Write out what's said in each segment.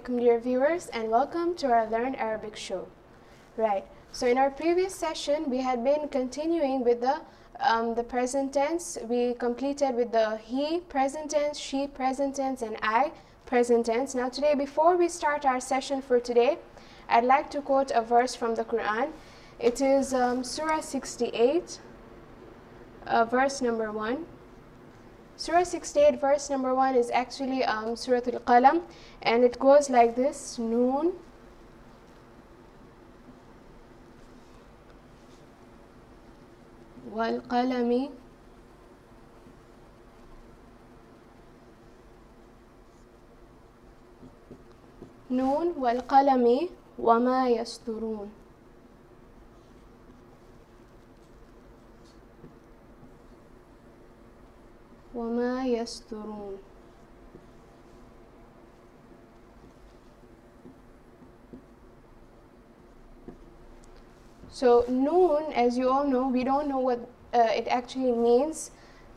alaikum dear viewers and welcome to our Learn Arabic show. Right, so in our previous session we had been continuing with the um, the present tense. We completed with the he present tense, she present tense and I present tense. Now today before we start our session for today, I'd like to quote a verse from the Quran. It is um, Surah 68, uh, verse number 1. Surah 68 verse number 1 is actually um, Surah Al-Qalam and it goes like this Noon والقلم نون والقلم وما يسطرون وما يسترون So noon, as you all know, we don't know what uh, it actually means.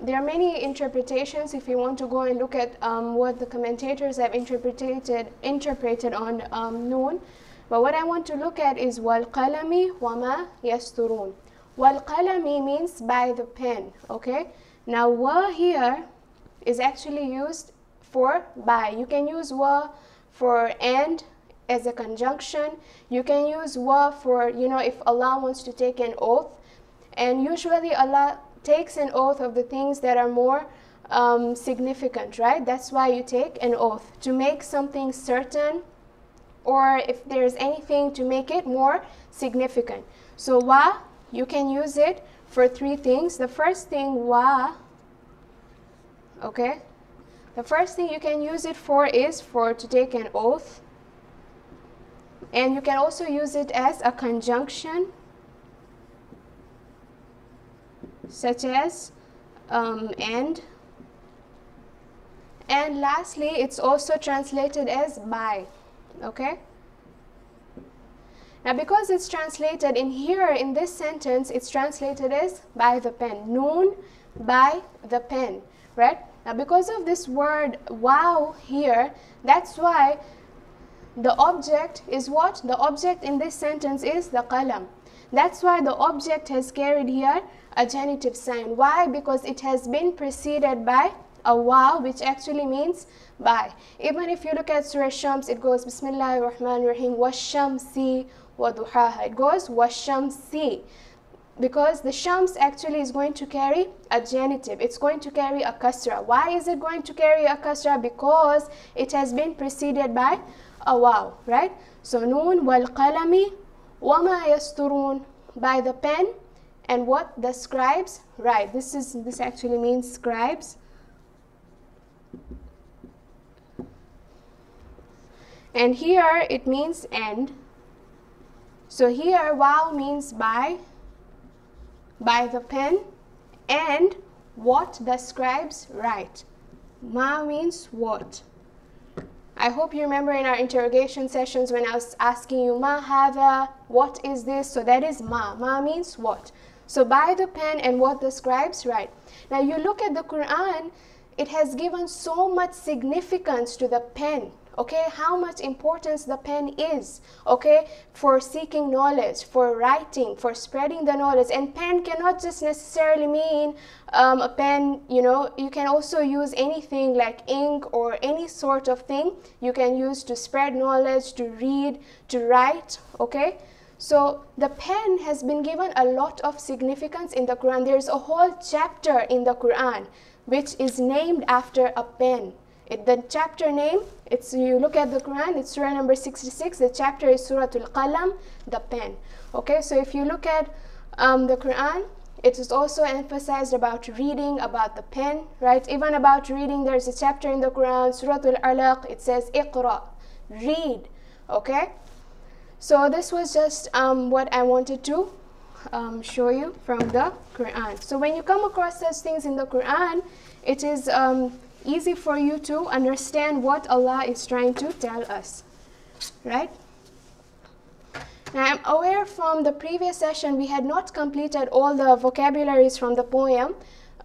There are many interpretations if you want to go and look at um, what the commentators have interpreted, interpreted on um, noon. But what I want to look at is وَالْقَلَمِ وَمَا يَسْتُرُونَ Wal qalami means by the pen. Okay. Now wa here is actually used for by. You can use wa for and as a conjunction. You can use wa for, you know, if Allah wants to take an oath. And usually Allah takes an oath of the things that are more um, significant, right? That's why you take an oath, to make something certain or if there's anything to make it more significant. So wa you can use it for three things. The first thing, wa, okay? The first thing you can use it for is for to take an oath. And you can also use it as a conjunction, such as um, and. And lastly, it's also translated as by, okay? Now because it's translated in here in this sentence, it's translated as by the pen. Noon by the pen, right? Now because of this word waw here, that's why the object is what? The object in this sentence is the qalam. That's why the object has carried here a genitive sign. Why? Because it has been preceded by a waw which actually means by. Even if you look at Surah Shams, it goes Bismillah ar-Rahman ar-Rahim, Washamsi waduhaha. It goes washamsi because the shams actually is going to carry a genitive. It's going to carry a kasra. Why is it going to carry a kasra? Because it has been preceded by a waw, right? So noon wal qalami wama yasturun by the pen and what the scribes write. This is this actually means scribes. And here it means end so here waw means by, by the pen and what the scribes write. Ma means what. I hope you remember in our interrogation sessions when I was asking you ma hada, what is this? So that is ma. Ma means what. So by the pen and what the scribes write. Now you look at the Quran, it has given so much significance to the pen okay how much importance the pen is okay for seeking knowledge for writing for spreading the knowledge and pen cannot just necessarily mean um, a pen you know you can also use anything like ink or any sort of thing you can use to spread knowledge to read to write okay so the pen has been given a lot of significance in the Quran. There's a whole chapter in the Quran which is named after a pen. It, the chapter name, it's you look at the Quran, it's Surah number 66. The chapter is Surah Al-Qalam, the pen. Okay, so if you look at um, the Quran, it is also emphasized about reading, about the pen, right? Even about reading, there's a chapter in the Quran, Surah Al-Alaq, it says Iqra, read, okay? So this was just um, what I wanted to um, show you from the Quran. So when you come across such things in the Quran, it is um, easy for you to understand what Allah is trying to tell us, right? Now, I'm aware from the previous session we had not completed all the vocabularies from the poem,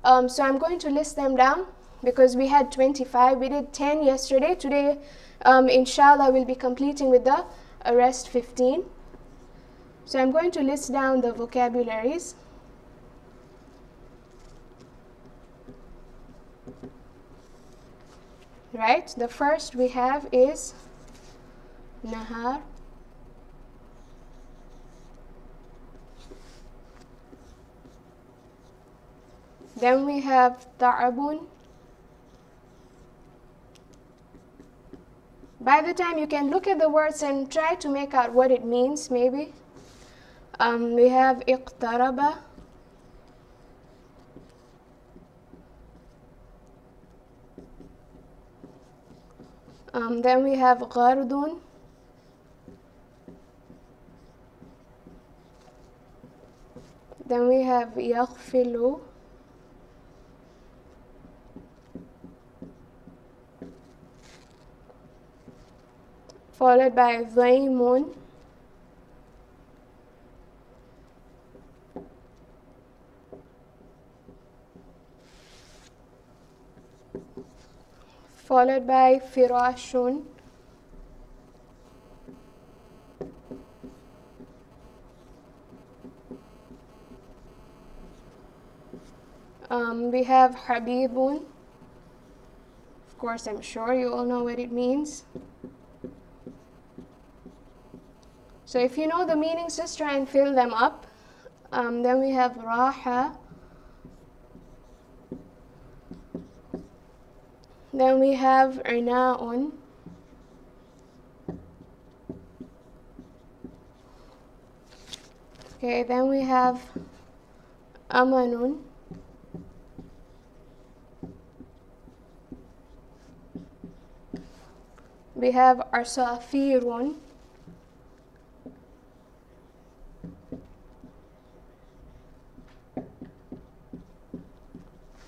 um, so I'm going to list them down because we had 25. We did 10 yesterday. Today, um, inshallah we'll be completing with the rest 15 so I'm going to list down the vocabularies right? The first we have is nahar. Then we have ta'abun. By the time you can look at the words and try to make out what it means maybe um, we have iqtaraba Um, then we have غردun. Then we have يغفل. Followed by ضيم. followed by firashun um, we have habibun. Of course I'm sure you all know what it means. So if you know the meanings just try and fill them up um, then we have raha Then we have Ina'un. Okay, then we have Amanun. We have Arsafirun.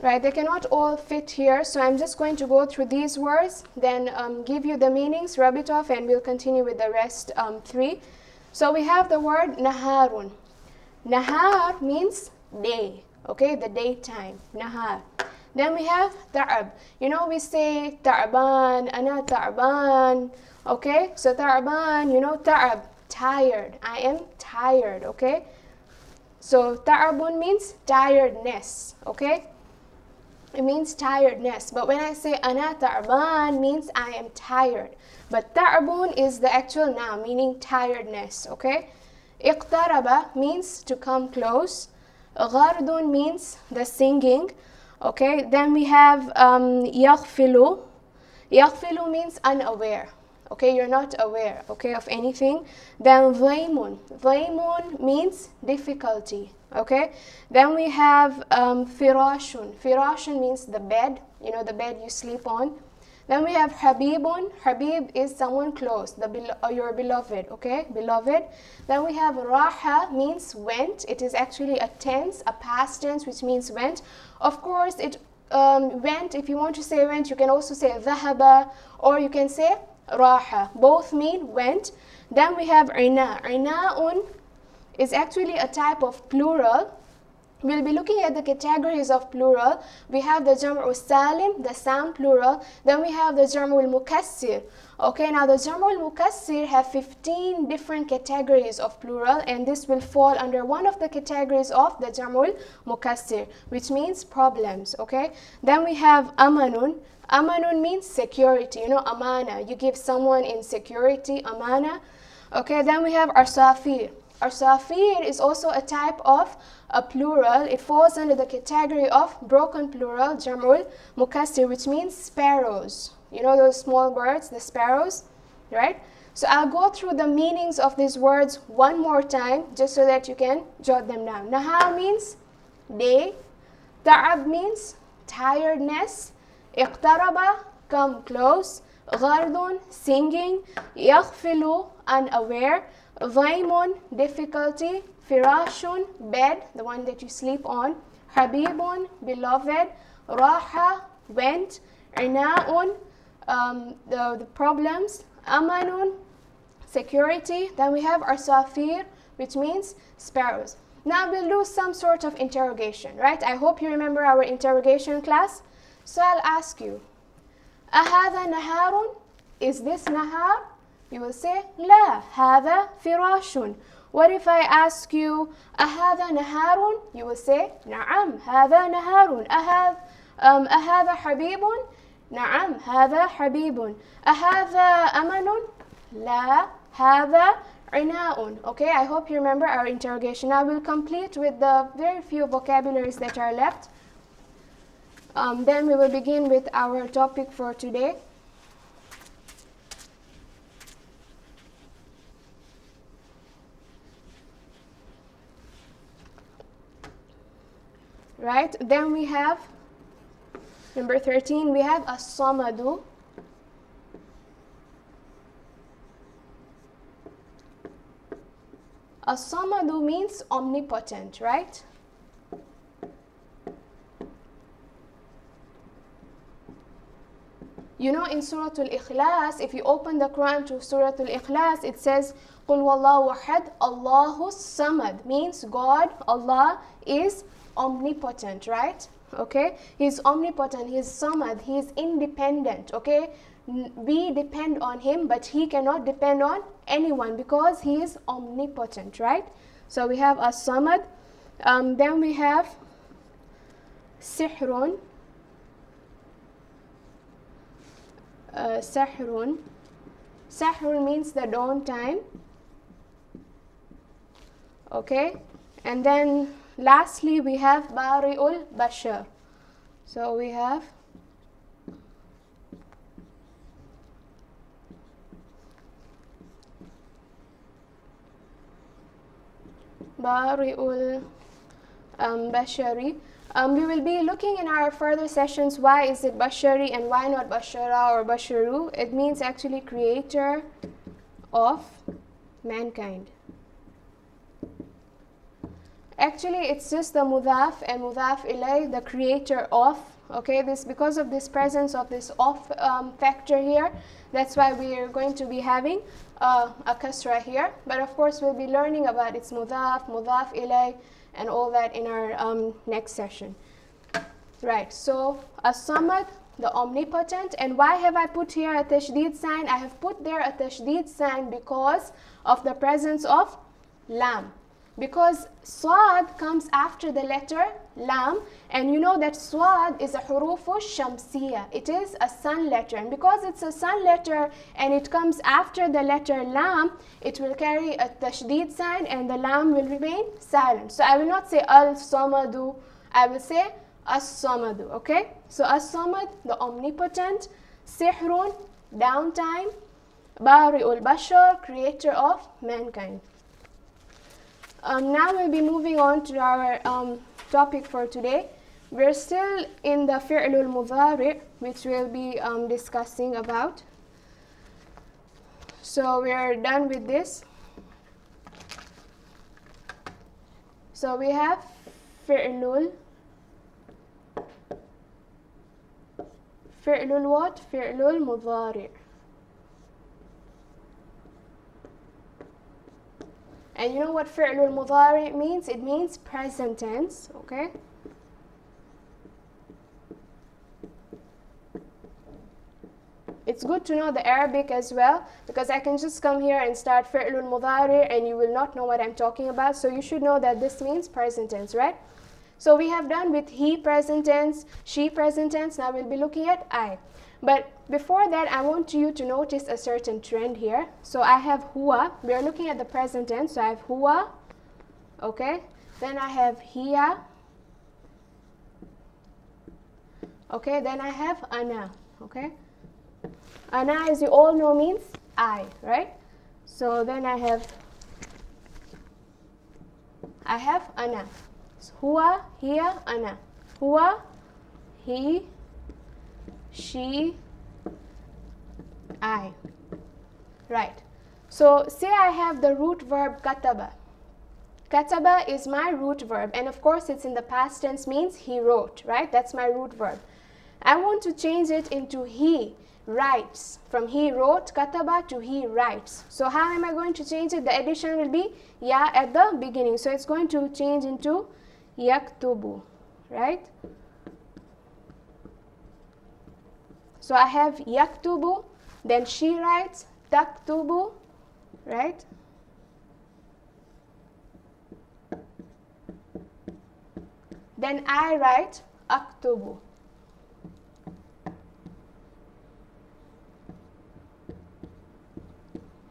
Right? They cannot all fit here, so I'm just going to go through these words, then um, give you the meanings, rub it off, and we'll continue with the rest um, three. So we have the word naharun. Nahar means day, okay, the daytime, nahar. Then we have ta'ab. You know, we say ta'ban, ana ta'ban, okay? So ta'ban, you know, ta'ab, tired. I am tired, okay? So ta'abun means tiredness, okay? It means tiredness. But when I say ana ta'ban means I am tired. But ta'bun is the actual noun meaning tiredness, okay? Iqtaraba means to come close. Ghardun means the singing. Okay, then we have um, yaghfilu. Yaghfilu means unaware. Okay, you're not aware, okay, of anything. Then dhaymun. Dhaymun means difficulty okay? Then we have um, firashun. Firashun means the bed you know the bed you sleep on. Then we have habibun. Habib is someone close the uh, your beloved okay beloved. Then we have raha means went. It is actually a tense a past tense which means went. Of course it um, went if you want to say went you can also say dhahaba or you can say raha both mean went then we have ina inaun is actually a type of plural. We'll be looking at the categories of plural. We have the jam'u salim, the sound plural. Then we have the jam'u mukassir. Okay, now the jam'u mukassir have 15 different categories of plural and this will fall under one of the categories of the jam'u mukassir, which means problems. Okay, then we have amanun. Amanun means security, you know, amana. You give someone in security, amana. Okay, then we have arsafir. Arsafir is also a type of a plural. It falls under the category of broken plural, jamul mukassir, which means sparrows. You know those small birds, the sparrows, right? So I'll go through the meanings of these words one more time, just so that you can jot them down. Nahar means day. Ta'ab means tiredness. Iqtaraba, come close. Ghardun, singing. Yaghfilu, unaware. Dhaimun, difficulty. Firashun, bed, the one that you sleep on. Habibun, beloved. Raha, went. Ina'un, um, the, the problems. Amanun, security. Then we have Arsafir, which means sparrows. Now we'll do some sort of interrogation, right? I hope you remember our interrogation class. So I'll ask you, أهذا نهار? is this nahar? You will say لا هذا فراش. What if I ask you أهذا نهار? You will say نعم هذا نهار. أهذا um, أهذا حبيب؟ نعم هذا حبيب. أهذا أمن؟ لا هذا عناء. Okay, I hope you remember our interrogation. I will complete with the very few vocabularies that are left. Um, then we will begin with our topic for today. Right, then we have number 13, we have as-samadu. As-samadu means omnipotent, right? You know in Surah Al-Ikhlas, if you open the Quran to Surah Al-Ikhlas, it says, قُلْ وَاللَّهُ وَحَدْ اللَّهُ الصَّمَدْ Means God, Allah is omnipotent, right? Okay? He's omnipotent, he's samad, he's independent, okay? We depend on him, but he cannot depend on anyone because he is omnipotent, right? So we have as-samad. Um, then we have sihrun, uh, sahrun. Sahrun means the dawn time. Okay, and then lastly we have Bari'ul Bashar. So we have Bari'ul um, Bashari. Um, we will be looking in our further sessions why is it Bashari and why not Bashara or Basharu. It means actually creator of mankind. Actually, it's just the mudaf and mudaf ilay, the creator of. Okay, this because of this presence of this of um, factor here, that's why we are going to be having uh, a kasra here. But of course, we'll be learning about its mudaf, mudaf ilay, and all that in our um, next session. Right, so as-samad, the omnipotent. And why have I put here a tashdid sign? I have put there a tashdid sign because of the presence of lam. Because swad comes after the letter lam and you know that swad is a hurufu shamsiya. It is a sun letter and because it's a sun letter and it comes after the letter lam, it will carry a tashdid sign and the lam will remain silent. So I will not say al-samadu, I will say as-samadu, okay? So as-samad, the omnipotent, sihrun, downtime, bari'ul bashar, creator of mankind. Um, now we'll be moving on to our um, topic for today. We're still in the fi'lul mudari, which we'll be um, discussing about. So we're done with this. So we have fi'lul. Fi'lul what? Fi'lul mudari. And you know what fi'lul mudari means? It means present tense, okay? It's good to know the Arabic as well because I can just come here and start fi'lul mudari and you will not know what I'm talking about. So you should know that this means present tense, right? So we have done with he present tense, she present tense. Now we'll be looking at I. But before that, I want you to notice a certain trend here. So I have huwa. We are looking at the present tense. So I have huwa. Okay. Then I have hiya. Okay. Then I have ana. Okay. Ana, as you all know, means I, right? So then I have I have ana. So huwa, hiya, ana. Huwa, he, she, I. Right. So say I have the root verb kataba. Kataba is my root verb and of course it's in the past tense means he wrote, right? That's my root verb. I want to change it into he writes. From he wrote kataba to he writes. So how am I going to change it? The addition will be ya at the beginning. So it's going to change into yaktubu, right? So I have yaktubu, then she writes taktubu, right? Then I write aktubu.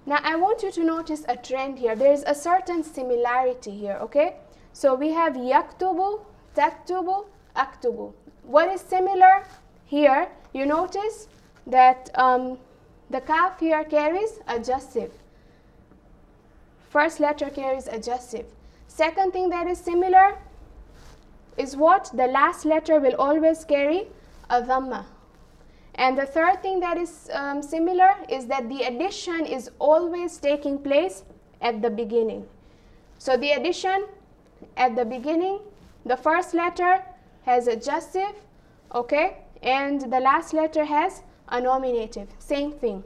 Now I want you to notice a trend here. There is a certain similarity here, okay? So we have yaktubu, taktubu, aktubu. What is similar here? You notice that um, the kaf here carries a jussive. First letter carries a jussive. Second thing that is similar is what? The last letter will always carry a dhamma. And the third thing that is um, similar is that the addition is always taking place at the beginning. So the addition at the beginning, the first letter has a jussive, okay, and the last letter has a nominative, same thing.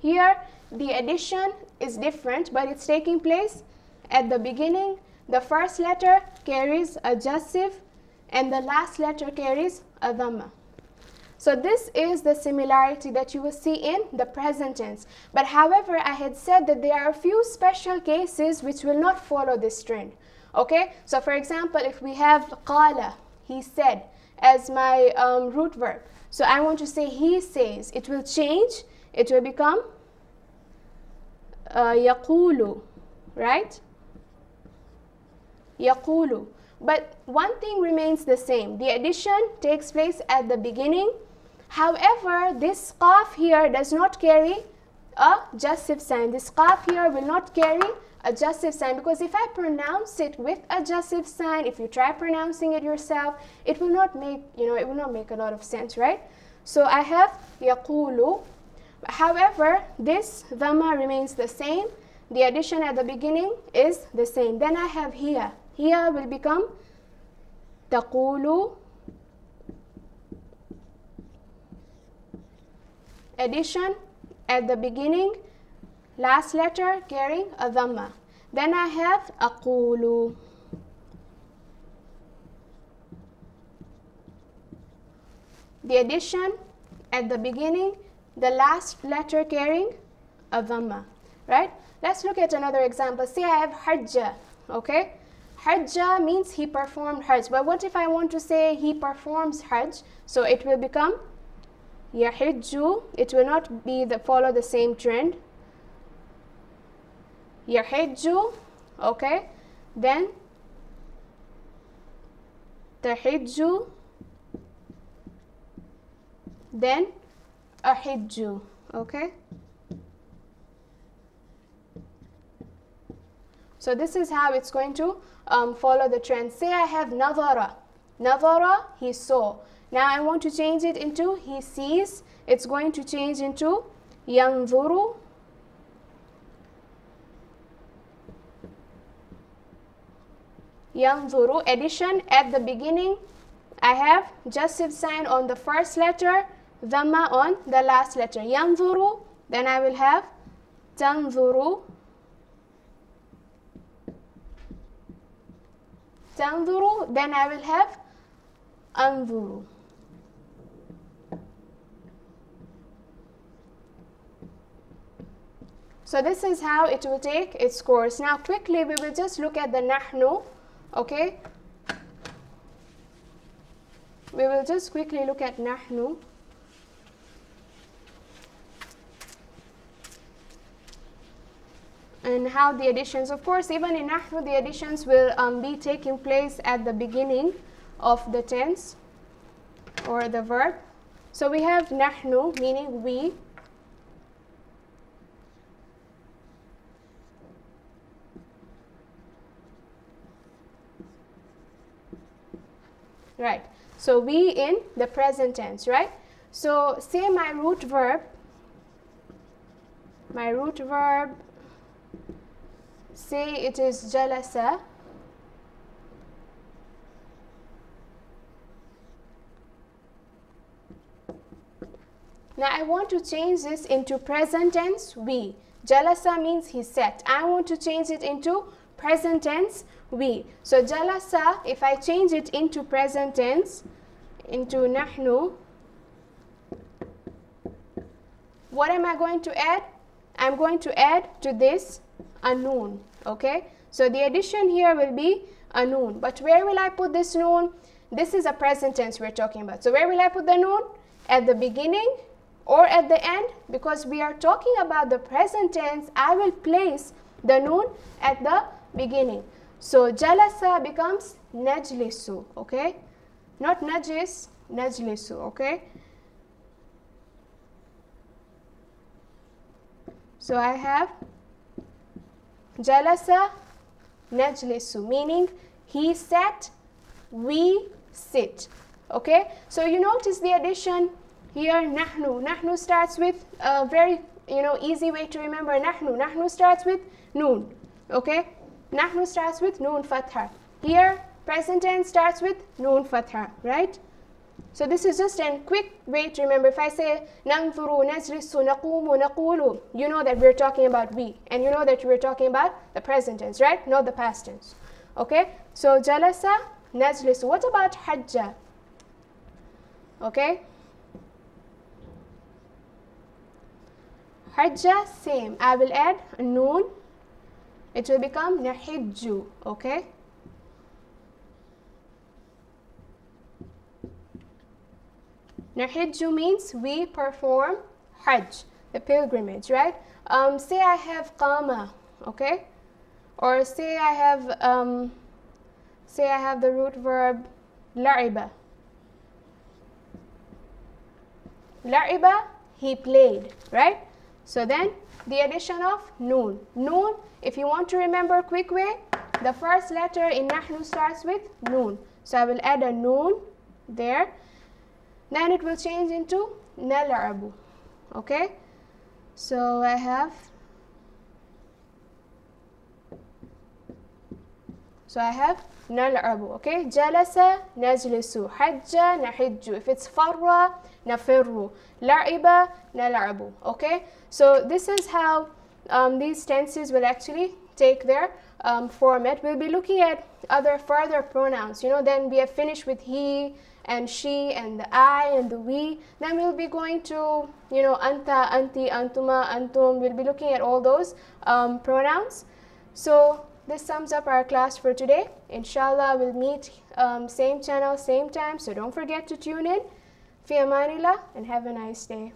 Here, the addition is different, but it's taking place at the beginning. The first letter carries a jussive, and the last letter carries a dhamma. So this is the similarity that you will see in the present tense. But however, I had said that there are a few special cases which will not follow this trend. Okay, so for example, if we have qala, he said, as my um, root verb. So I want to say he says, it will change, it will become uh, right? Yaqulu. But one thing remains the same. The addition takes place at the beginning However, this qaf here does not carry a jussive sign. This qaf here will not carry a jussive sign because if I pronounce it with a jussive sign, if you try pronouncing it yourself, it will not make, you know, it will not make a lot of sense, right? So I have yaqulu. However, this dhamma remains the same. The addition at the beginning is the same. Then I have here. Here will become taqulu addition at the beginning, last letter carrying a dhamma. Then I have aqulu. The addition at the beginning, the last letter carrying a dhamma, right? Let's look at another example. See, I have hajja, okay? Hajja means he performed hajj. But what if I want to say he performs hajj? So it will become Yahijju, it will not be the follow the same trend. Yahijju, okay. Then tahijju, then ahijju, okay. So this is how it's going to um, follow the trend. Say I have nadara. Nadara, he saw. Now I want to change it into he sees. It's going to change into yanzuru. Yanzuru. Addition at the beginning. I have jussive sign on the first letter, dhamma on the last letter. Yanzuru. Then I will have tanzuru. Tanzuru. Then I will have anzuru. So this is how it will take its course. Now quickly we will just look at the nahnu, okay? We will just quickly look at nahnu. and how the additions, of course, even in Nahnu, the additions will um, be taking place at the beginning of the tense or the verb. So we have Nahnu, meaning we, right so we in the present tense right so say my root verb my root verb say it is jalasa Now I want to change this into present tense we. Jalasa means he sat. I want to change it into present tense we. So jalasa, if I change it into present tense, into nahnu, what am I going to add? I'm going to add to this a noon, okay? So the addition here will be a noon. But where will I put this noon? This is a present tense we're talking about. So where will I put the noon? At the beginning or at the end? Because we are talking about the present tense, I will place the noon at the beginning. So jalasa becomes najlisu, okay? Not najis, najlisu, okay? So I have jalasa najlisu, meaning he sat, we sit. Okay, so you notice the addition here, nahnu. Nahnu starts with a very you know easy way to remember nahnu. Nahnu starts with noon. Okay, Nahnu starts with noon fatha. Here, present tense starts with noon fatha, right? So this is just a quick way to remember. If I say nanzuru najlisu naqumu naqulu, you know that we're talking about we, and you know that we're talking about the present tense, right? Not the past tense. Okay. So jalasa najlisu. What about hajja? Okay. Hajja same. I will add noon it will become nahijju. Okay. Nahijju means we perform Hajj, the pilgrimage, right? Um, say I have qama, okay? Or say I have, um, say I have the root verb la'iba. La'iba, he played, right? So then the addition of noon. Noon, if you want to remember quick way, the first letter in Nahnu starts with noon. So I will add a noon there. Then it will change into nal'abu. Okay? So I have so I have nal'abu. Okay? Jalasa najlisu. Hajja nahijju. If it's farra nafirru la'iba nal'abu okay so this is how um, these tenses will actually take their um, format we'll be looking at other further pronouns you know then we have finished with he and she and the I and the we. Then we'll be going to, you know, anta, anti, antuma, antum. We'll be looking at all those um, pronouns. So this sums up our class for today. Inshallah, we'll meet um, same channel, same time. So don't forget to tune in. Fiamanila, and have a nice day.